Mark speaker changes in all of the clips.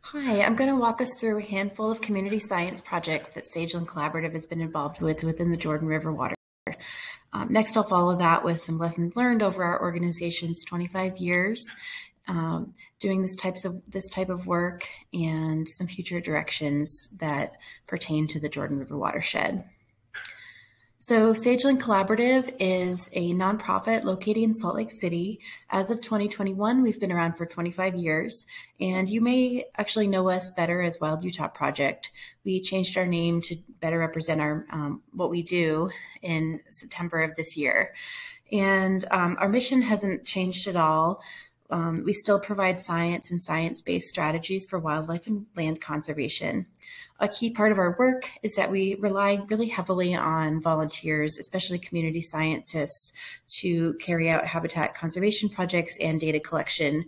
Speaker 1: Hi, I'm going to walk us through a handful of community science projects that Sageland Collaborative has been involved with within the Jordan River water. Um, next, I'll follow that with some lessons learned over our organization's 25 years um, doing this types of this type of work and some future directions that pertain to the Jordan River watershed. So Sageland Collaborative is a nonprofit located in Salt Lake City. As of 2021, we've been around for 25 years, and you may actually know us better as Wild Utah Project. We changed our name to better represent our um, what we do in September of this year. And um, our mission hasn't changed at all. Um, we still provide science and science-based strategies for wildlife and land conservation. A key part of our work is that we rely really heavily on volunteers, especially community scientists, to carry out habitat conservation projects and data collection.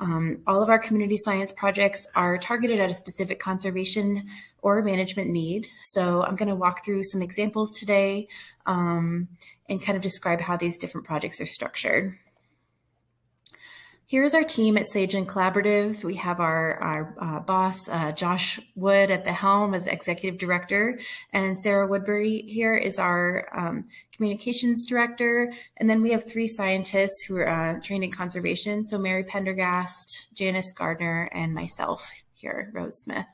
Speaker 1: Um, all of our community science projects are targeted at a specific conservation or management need. So I'm going to walk through some examples today um, and kind of describe how these different projects are structured. Here's our team at Sageland Collaborative. We have our, our uh, boss, uh, Josh Wood, at the helm as executive director, and Sarah Woodbury here is our um, communications director. And then we have three scientists who are uh, trained in conservation. So Mary Pendergast, Janice Gardner, and myself here, Rose Smith.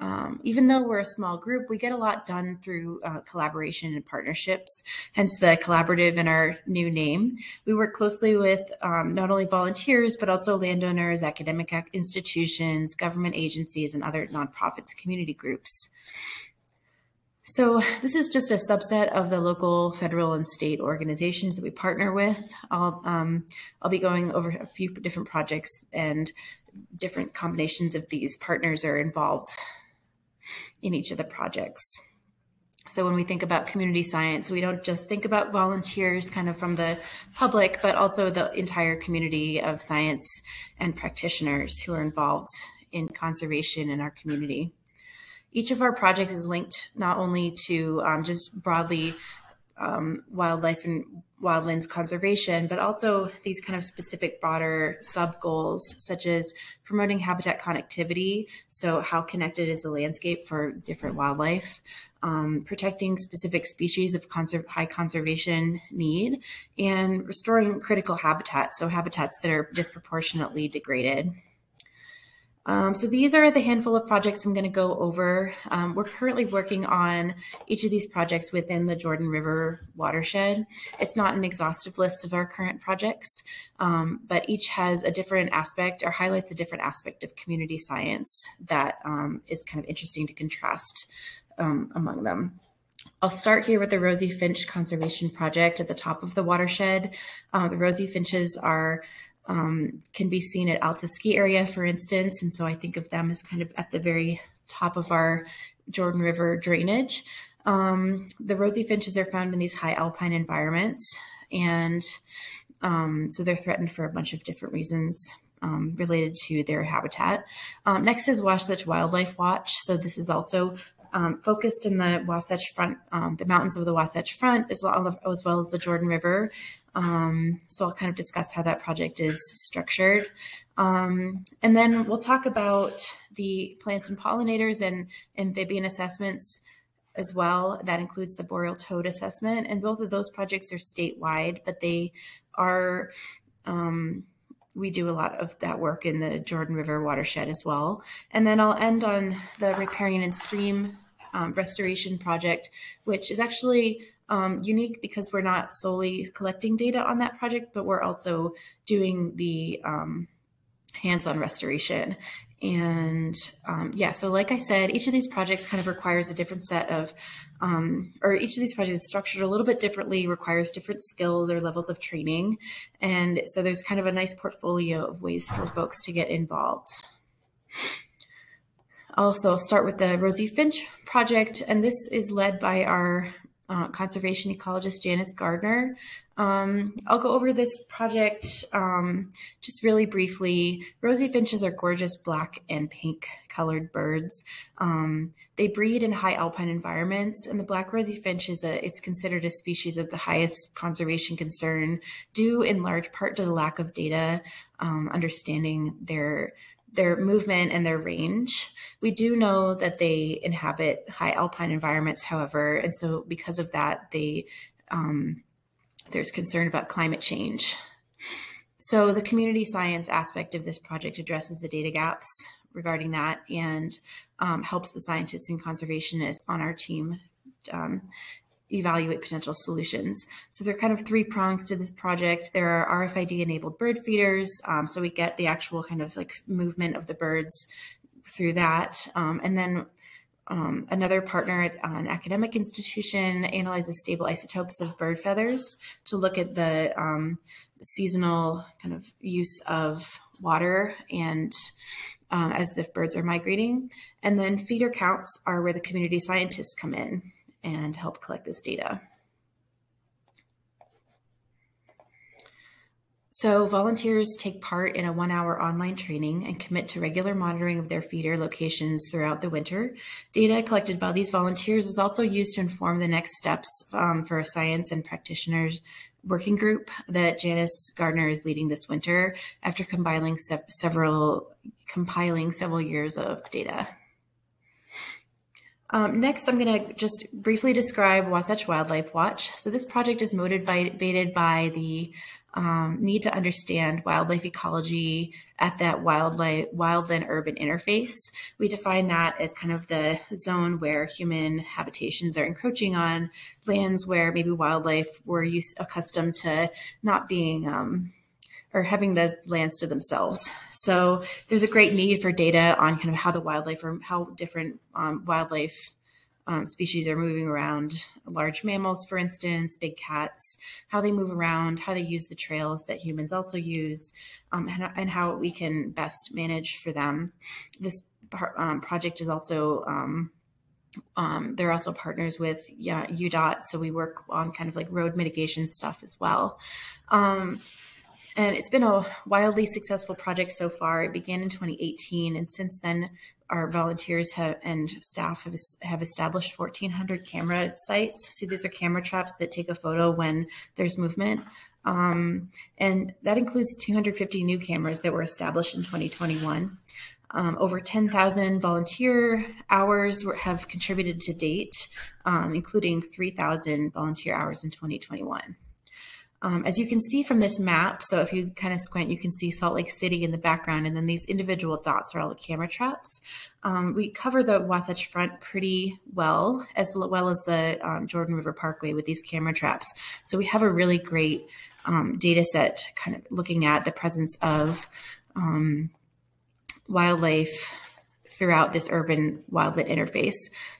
Speaker 1: Um, even though we're a small group, we get a lot done through uh, collaboration and partnerships, hence the collaborative in our new name. We work closely with um, not only volunteers, but also landowners, academic institutions, government agencies, and other nonprofits, community groups. So this is just a subset of the local, federal, and state organizations that we partner with. I'll, um, I'll be going over a few different projects and different combinations of these partners are involved in each of the projects. So when we think about community science, we don't just think about volunteers kind of from the public, but also the entire community of science and practitioners who are involved in conservation in our community. Each of our projects is linked not only to um, just broadly um, wildlife and wildlands conservation, but also these kind of specific broader sub goals, such as promoting habitat connectivity. So, how connected is the landscape for different wildlife? Um, protecting specific species of conser high conservation need, and restoring critical habitats, so habitats that are disproportionately degraded. Um, so these are the handful of projects I'm going to go over. Um, we're currently working on each of these projects within the Jordan River watershed. It's not an exhaustive list of our current projects, um, but each has a different aspect or highlights a different aspect of community science that um, is kind of interesting to contrast um, among them. I'll start here with the Rosy Finch Conservation Project at the top of the watershed. Uh, the Rosy Finches are um, can be seen at Alta Ski Area, for instance. And so I think of them as kind of at the very top of our Jordan River drainage. Um, the rosy finches are found in these high alpine environments, and um, so they're threatened for a bunch of different reasons. Um, related to their habitat. Um, next is Wasatch Wildlife Watch. So this is also um, focused in the Wasatch Front, um, the mountains of the Wasatch Front, as well, as well as the Jordan River. Um, so I'll kind of discuss how that project is structured. Um, and then we'll talk about the plants and pollinators and amphibian assessments as well. That includes the boreal toad assessment. And both of those projects are statewide, but they are, um, we do a lot of that work in the Jordan River watershed as well. And then I'll end on the riparian and stream um, restoration project, which is actually um, unique because we're not solely collecting data on that project, but we're also doing the um, hands-on restoration. And um, yeah, so like I said, each of these projects kind of requires a different set of, um, or each of these projects is structured a little bit differently, requires different skills or levels of training. And so there's kind of a nice portfolio of ways for folks to get involved. Also, I'll start with the Rosy Finch project, and this is led by our uh, conservation ecologist Janice Gardner. Um, I'll go over this project um, just really briefly. Rosy finches are gorgeous black and pink colored birds. Um, they breed in high alpine environments, and the black rosy finch is a, it's considered a species of the highest conservation concern, due in large part to the lack of data um, understanding their their movement and their range. We do know that they inhabit high alpine environments, however, and so because of that, they um, there's concern about climate change. So the community science aspect of this project addresses the data gaps regarding that and um, helps the scientists and conservationists on our team um, evaluate potential solutions. So there are kind of three prongs to this project. There are RFID enabled bird feeders. Um, so we get the actual kind of like movement of the birds through that. Um, and then um, another partner at an academic institution analyzes stable isotopes of bird feathers to look at the um, seasonal kind of use of water and uh, as the birds are migrating. And then feeder counts are where the community scientists come in and help collect this data. So volunteers take part in a one hour online training and commit to regular monitoring of their feeder locations throughout the winter. Data collected by these volunteers is also used to inform the next steps um, for a science and practitioners working group that Janice Gardner is leading this winter after compiling se several compiling several years of data. Um, next, I'm going to just briefly describe Wasatch Wildlife Watch. So this project is motivated by the um, need to understand wildlife ecology at that wildlife wildland urban interface. We define that as kind of the zone where human habitations are encroaching on lands where maybe wildlife were used, accustomed to not being um, or having the lands to themselves. So there's a great need for data on kind of how the wildlife or how different um, wildlife um, species are moving around. Large mammals, for instance, big cats, how they move around, how they use the trails that humans also use, um, and, and, how we can best manage for them. This um, project is also um, um, they're also partners with yeah, UDOT, so we work on kind of like road mitigation stuff as well. Um, and it's been a wildly successful project so far. It began in 2018, and since then, our volunteers have, and staff have, have established 1,400 camera sites. So these are camera traps that take a photo when there's movement. Um, and that includes 250 new cameras that were established in 2021. Um, over 10,000 volunteer hours were, have contributed to date, um, including 3,000 volunteer hours in 2021. Um, as you can see from this map, so if you kind of squint, you can see Salt Lake City in the background, and then these individual dots are all the camera traps. Um, we cover the Wasatch Front pretty well, as well as the um, Jordan River Parkway with these camera traps. So we have a really great um, data set kind of looking at the presence of um, wildlife throughout this urban wildland interface.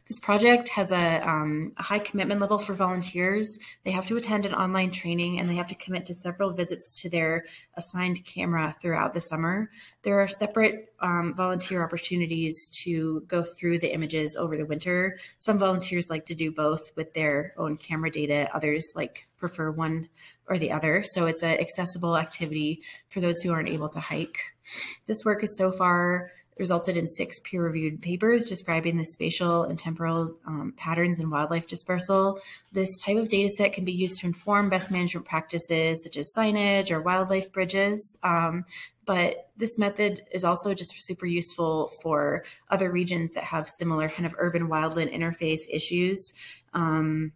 Speaker 1: This project has a, um, a, high commitment level for volunteers. They have to attend an online training and they have to commit to several visits to their assigned camera throughout the summer. There are separate um, volunteer opportunities to go through the images over the winter. Some volunteers like to do both with their own camera data. Others like prefer one or the other. So it's an accessible activity for those who aren't able to hike. This work is so far resulted in six peer-reviewed papers describing the spatial and temporal um, patterns in wildlife dispersal. This type of data set can be used to inform best management practices such as signage or wildlife bridges. Um, but this method is also just super useful for other regions that have similar kind of urban wildland interface issues um,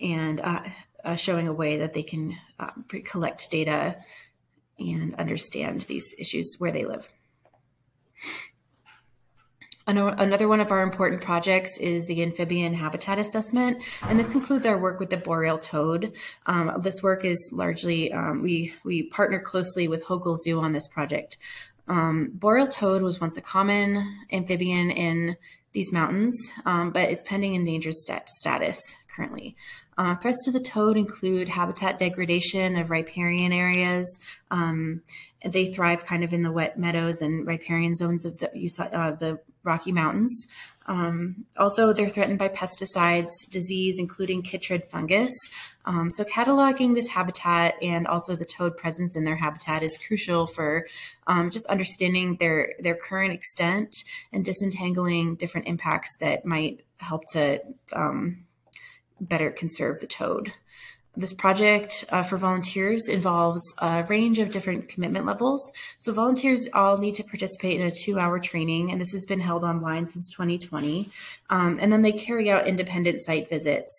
Speaker 1: and uh, uh, showing a way that they can uh, collect data and understand these issues where they live. Another one of our important projects is the amphibian habitat assessment, and this includes our work with the boreal toad. Um, this work is largely, um, we, we partner closely with Hogle Zoo on this project. Um, boreal toad was once a common amphibian in these mountains, um, but is pending endangered stat status currently. Uh, threats to the toad include habitat degradation of riparian areas. Um, they thrive kind of in the wet meadows and riparian zones of the, uh, the Rocky Mountains. Um, also, they're threatened by pesticides, disease, including chytrid fungus. Um, so cataloging this habitat and also the toad presence in their habitat is crucial for um, just understanding their, their current extent and disentangling different impacts that might help to um, better conserve the toad. this project uh, for volunteers involves a range of different commitment levels. So volunteers all need to participate in a two-hour training, and this has been held online since 2020. Um, and then they carry out independent site visits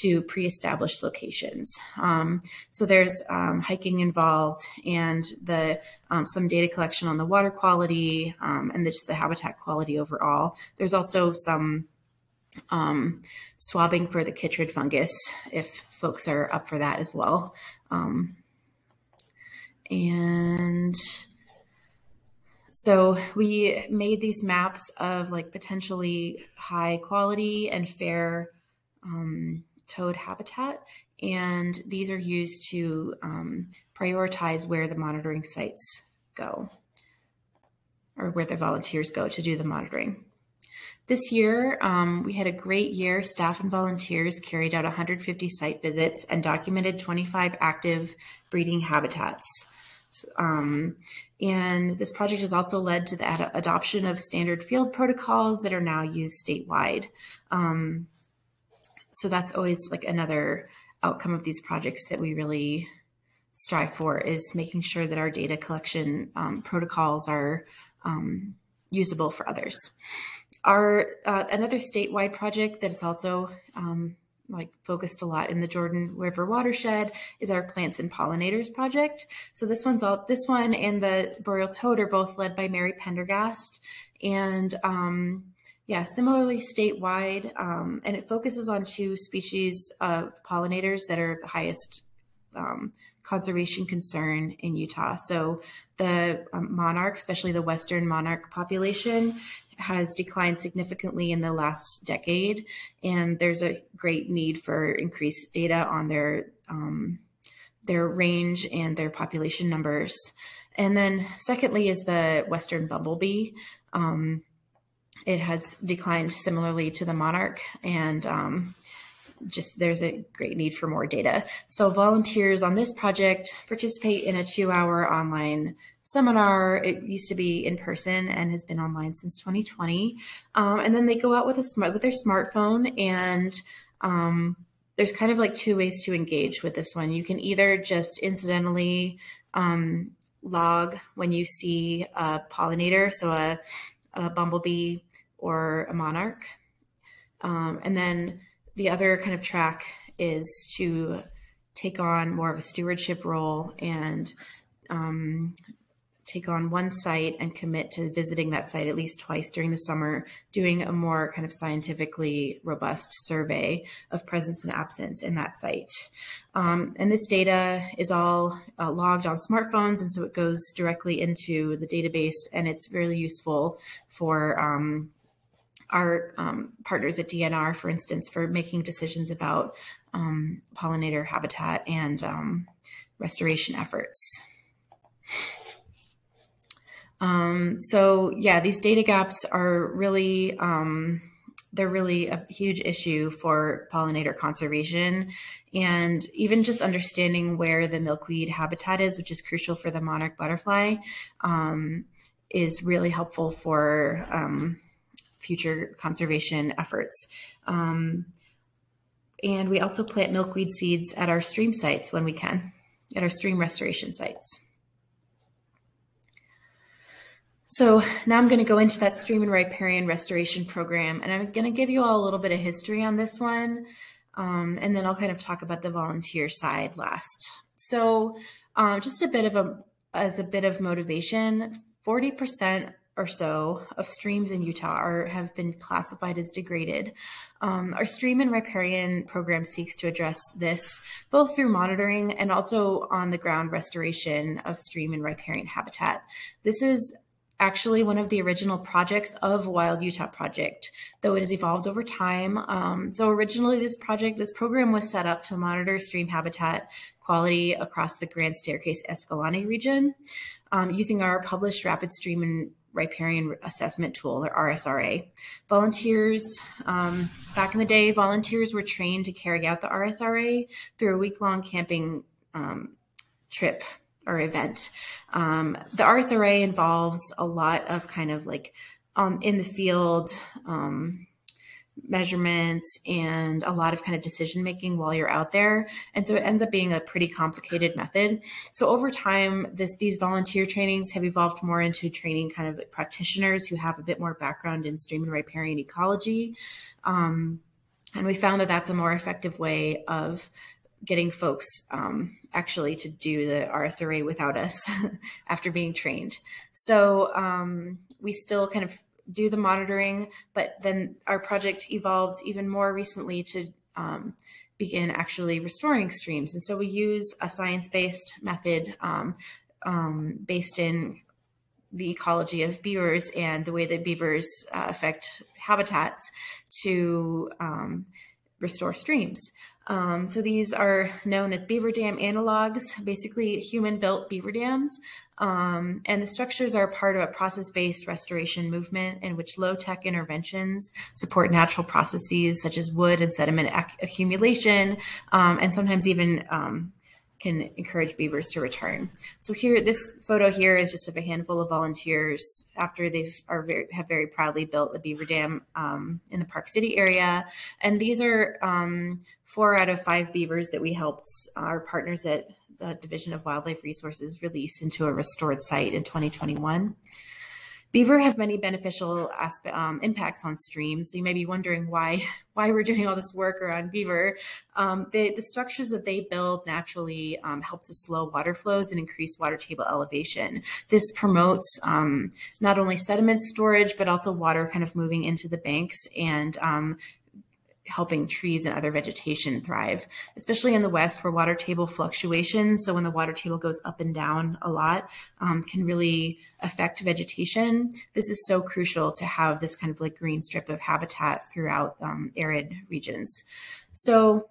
Speaker 1: to pre-established locations. Um, so there's um, hiking involved and the um, some data collection on the water quality um, and just the habitat quality overall. There's also some um, swabbing for the chytrid fungus if folks are up for that as well. Um, and so we made these maps of like potentially high quality and fair um, toad habitat. And these are used to um, prioritize where the monitoring sites go or where the volunteers go to do the monitoring. This year, um, we had a great year. Staff and volunteers carried out 150 site visits and documented 25 active breeding habitats. Um, and this project has also led to the ad adoption of standard field protocols that are now used statewide. Um, so that's always like another outcome of these projects that we really strive for is making sure that our data collection um, protocols are um, usable for others. Our uh, another statewide project that is also um, like focused a lot in the Jordan River watershed is our plants and pollinators project. So this one's all this one and the boreal toad are both led by Mary Pendergast, and um, yeah, similarly statewide, um, and it focuses on two species of pollinators that are the highest um, conservation concern in Utah. So the um, monarch, especially the western monarch population, has declined significantly in the last decade, and there's a great need for increased data on their um, their range and their population numbers. And then, secondly, is the western bumblebee. Um, it has declined similarly to the monarch, and um, just there's a great need for more data. So volunteers on this project participate in a two-hour online seminar. It used to be in person and has been online since 2020. Um, and then they go out with a smart with their smartphone and um, there's kind of like two ways to engage with this one. You can either just incidentally um, log when you see a pollinator, so a, a bumblebee or a monarch. Um, and then the other kind of track is to take on more of a stewardship role and um, take on one site and commit to visiting that site at least twice during the summer, doing a more kind of scientifically robust survey of presence and absence in that site. Um, and this data is all uh, logged on smartphones, and so it goes directly into the database, and it's really useful for um, our um, partners at DNR, for instance, for making decisions about um, pollinator habitat and um, restoration efforts. Um, so yeah, these data gaps are really, um, they're really a huge issue for pollinator conservation. And even just understanding where the milkweed habitat is, which is crucial for the monarch butterfly, um, is really helpful for um, future conservation efforts. Um, and we also plant milkweed seeds at our stream sites when we can, at our stream restoration sites. So now I'm going to go into that stream and riparian restoration program, and I'm going to give you all a little bit of history on this one, um, and then I'll kind of talk about the volunteer side last. So um, just a bit of a, as a bit of motivation, 40% or so of streams in Utah are, have been classified as degraded. Um, our stream and riparian program seeks to address this both through monitoring and also on the ground restoration of stream and riparian habitat. This is actually one of the original projects of Wild Utah Project, though it has evolved over time. Um, so originally this project, this program was set up to monitor stream habitat quality across the Grand Staircase Escalante region um, using our published rapid stream and riparian assessment tool or RSRA. Volunteers, um, back in the day, volunteers were trained to carry out the RSRA through a week-long camping um, trip or event. Um, the RSRA involves a lot of kind of like um, in the field um, measurements and a lot of kind of decision making while you're out there. And so it ends up being a pretty complicated method. So over time this these volunteer trainings have evolved more into training kind of practitioners who have a bit more background in stream and riparian ecology. Um, and we found that that's a more effective way of getting folks um, actually to do the RSRA without us after being trained. So um, we still kind of do the monitoring, but then our project evolved even more recently to um, begin actually restoring streams. And so we use a science-based method um, um, based in the ecology of beavers and the way that beavers uh, affect habitats to um, restore streams. Um, so these are known as beaver dam analogs, basically human built beaver dams. Um, and the structures are part of a process based restoration movement in which low tech interventions support natural processes such as wood and sediment accumulation, um, and sometimes even um, can encourage beavers to return. So here, this photo here is just of a handful of volunteers after they very, have very proudly built a beaver dam um, in the Park City area. And these are um, four out of five beavers that we helped our partners at the Division of Wildlife Resources release into a restored site in 2021. Beaver have many beneficial aspect, um, impacts on streams. So you may be wondering why why we're doing all this work around beaver. Um, they, the structures that they build naturally um, help to slow water flows and increase water table elevation. This promotes um, not only sediment storage, but also water kind of moving into the banks and um, helping trees and other vegetation thrive, especially in the West where water table fluctuations. So when the water table goes up and down a lot, um, can really affect vegetation. This is so crucial to have this kind of like green strip of habitat throughout um, arid regions. So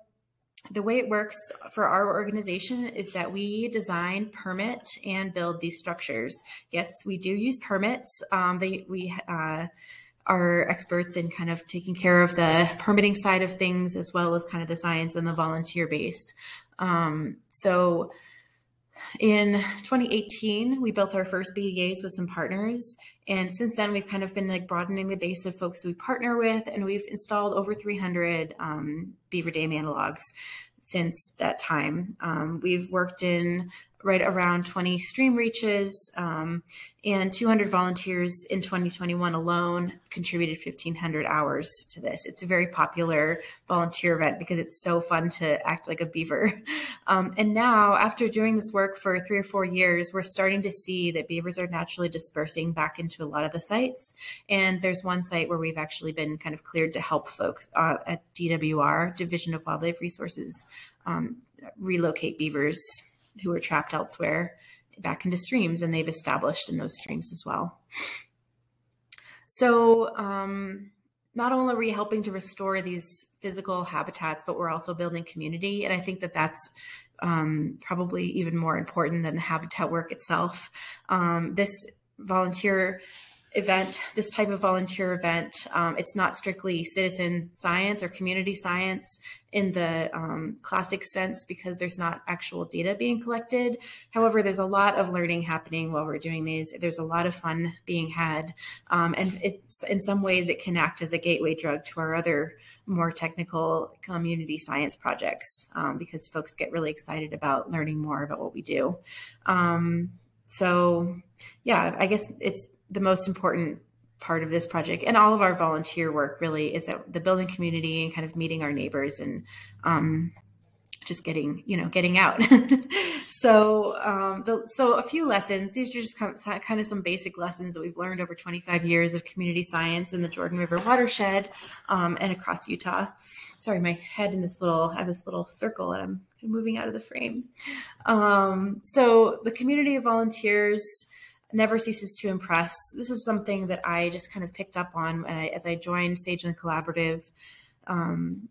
Speaker 1: the way it works for our organization is that we design, permit, and build these structures. Yes, we do use permits. Um, they we uh, are experts in kind of taking care of the permitting side of things as well as kind of the science and the volunteer base. Um, so in 2018, we built our first BDAs with some partners. And since then, we've kind of been like broadening the base of folks we partner with, and we've installed over 300 um, Beaver Dam analogs since that time. Um, we've worked in right around 20 stream reaches um, and 200 volunteers in 2021 alone contributed 1500 hours to this. It's a very popular volunteer event because it's so fun to act like a beaver. Um, and now after doing this work for three or four years we're starting to see that beavers are naturally dispersing back into a lot of the sites. And there's one site where we've actually been kind of cleared to help folks uh, at dwr division of wildlife resources um, relocate beavers who are trapped elsewhere back into streams and they've established in those streams as well. So um, not only are we helping to restore these physical habitats, but we're also building community. And I think that that's um, probably even more important than the habitat work itself. Um, this volunteer event, this type of volunteer event, um, it's not strictly citizen science or community science in the um, classic sense because there's not actual data being collected. However, there's a lot of learning happening while we're doing these. There's a lot of fun being had. Um, and it's in some ways it can act as a gateway drug to our other more technical community science projects um, because folks get really excited about learning more about what we do. Um, so yeah, I guess it's the most important part of this project and all of our volunteer work really is that the building community and kind of meeting our neighbors and um, just getting you know getting out. So um, the, so a few lessons these are just kind of, some basic lessons that we've learned over 25 years of community science in the jordan river watershed um, and across utah. Sorry my head in this little i have this little circle and i'm moving out of the frame. Um, so the community of volunteers never ceases to impress. This is something that I just kind of picked up on I, as I joined Sageland Collaborative. Um,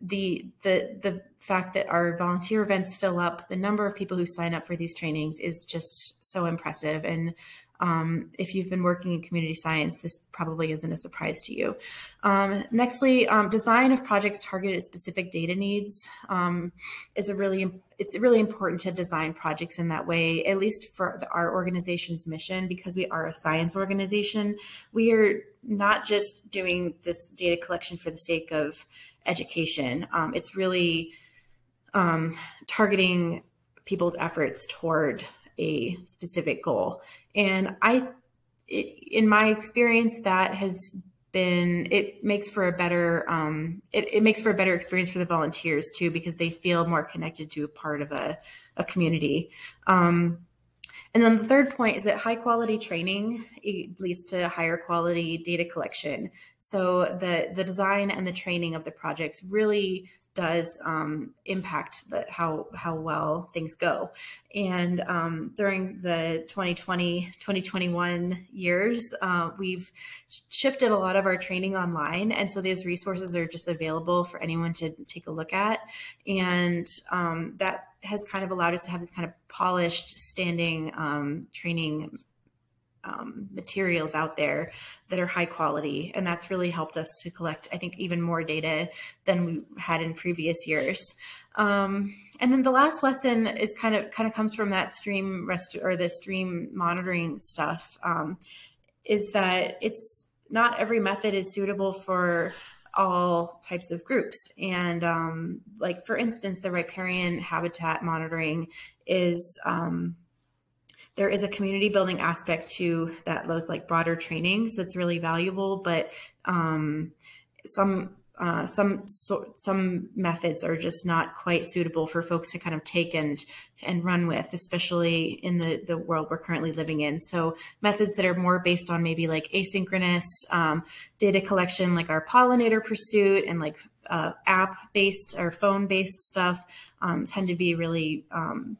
Speaker 1: the the the fact that our volunteer events fill up, the number of people who sign up for these trainings is just so impressive, and um, if you've been working in community science, this probably isn't a surprise to you. Um, nextly, um, design of projects targeted at specific data needs um, is a really it's really important to design projects in that way, at least for the, our organization's mission, because we are a science organization. We are not just doing this data collection for the sake of education. Um, it's really um, targeting people's efforts toward a specific goal. And I, in my experience, that has been it makes for a better um, it, it makes for a better experience for the volunteers too because they feel more connected to a part of a, a community um, and then the third point is that high quality training leads to higher quality data collection so the the design and the training of the projects really does um, impact how how well things go. And um, during the 2020 2021 years, uh, we've shifted a lot of our training online, and so these resources are just available for anyone to take a look at, and um, that has kind of allowed us to have this kind of polished standing um, training um, materials out there that are high quality. And that's really helped us to collect, I think, even more data than we had in previous years. Um, and then the last lesson is kind of kind of comes from that stream rest or the stream monitoring stuff um, is that it's not every method is suitable for all types of groups. And um, like for instance, the riparian habitat monitoring is um, there is a community building aspect to that those like broader trainings that's really valuable but um, some uh, some so, some methods are just not quite suitable for folks to kind of take and and run with, especially in the the world we're currently living in. So methods that are more based on maybe like asynchronous um, data collection, like our pollinator pursuit, and like uh, app based or phone based stuff, um, tend to be really um,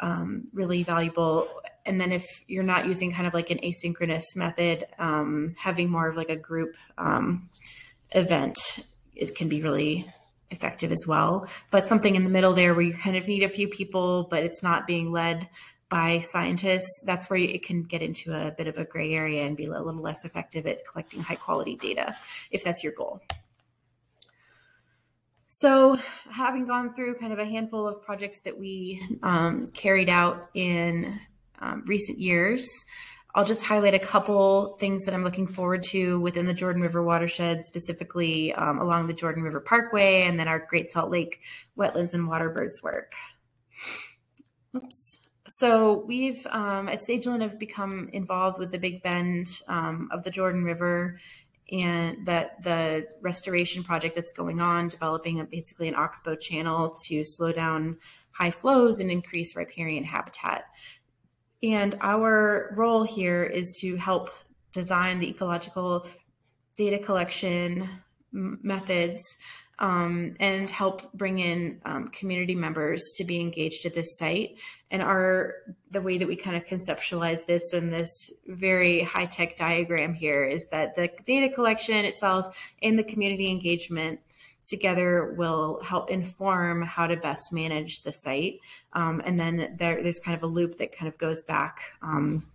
Speaker 1: um, really valuable. And then if you're not using kind of like an asynchronous method, um, having more of like a group um, event, it can be really effective as well. But something in the middle there where you kind of need a few people, but it's not being led by scientists, that's where it can get into a bit of a gray area and be a little less effective at collecting high quality data if that's your goal. So, having gone through kind of a handful of projects that we um, carried out in um, recent years, I'll just highlight a couple things that I'm looking forward to within the Jordan River watershed, specifically um, along the Jordan River Parkway, and then our Great Salt Lake wetlands and waterbirds work. Oops. So we've um, at Sageland have become involved with the Big Bend um, of the Jordan River and that the restoration project that's going on, developing a, basically an oxbow channel to slow down high flows and increase riparian habitat. And our role here is to help design the ecological data collection methods um, and help bring in um, community members to be engaged at this site. And our the way that we kind of conceptualize this in this very high tech diagram here is that the data collection itself and the community engagement together will help inform how to best manage the site. Um, and then there, there's kind of a loop that kind of goes back um,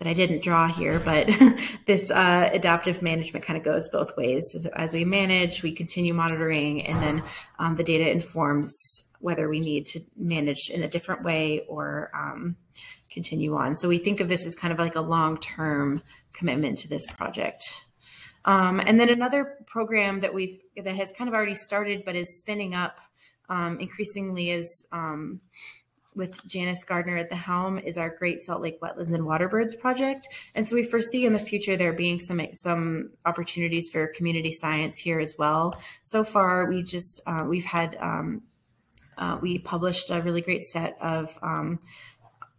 Speaker 1: that I didn't draw here, but this uh, adaptive management kind of goes both ways. As, as, we manage, we continue monitoring, and then um, the data informs whether we need to manage in a different way or um, continue on. So we think of this as kind of like a long-term commitment to this project. Um, and then another program that we've that has kind of already started but is spinning up um, increasingly is um, with Janice Gardner at the helm is our Great Salt Lake Wetlands and Waterbirds project. And so we foresee in the future there being some some opportunities for community science here as well. So far, we just uh, we've had um, uh, we published a really great set of um,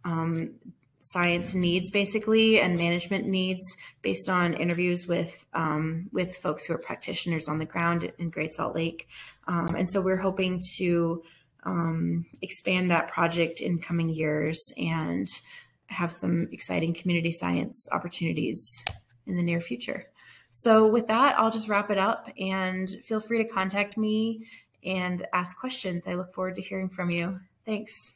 Speaker 1: um, science needs basically and management needs based on interviews with um, with folks who are practitioners on the ground in Great Salt Lake. Um, and so we're hoping to um, expand that project in coming years and have some exciting community science opportunities in the near future. So with that, I'll just wrap it up and feel free to contact me and ask questions. I look forward to hearing from you. Thanks.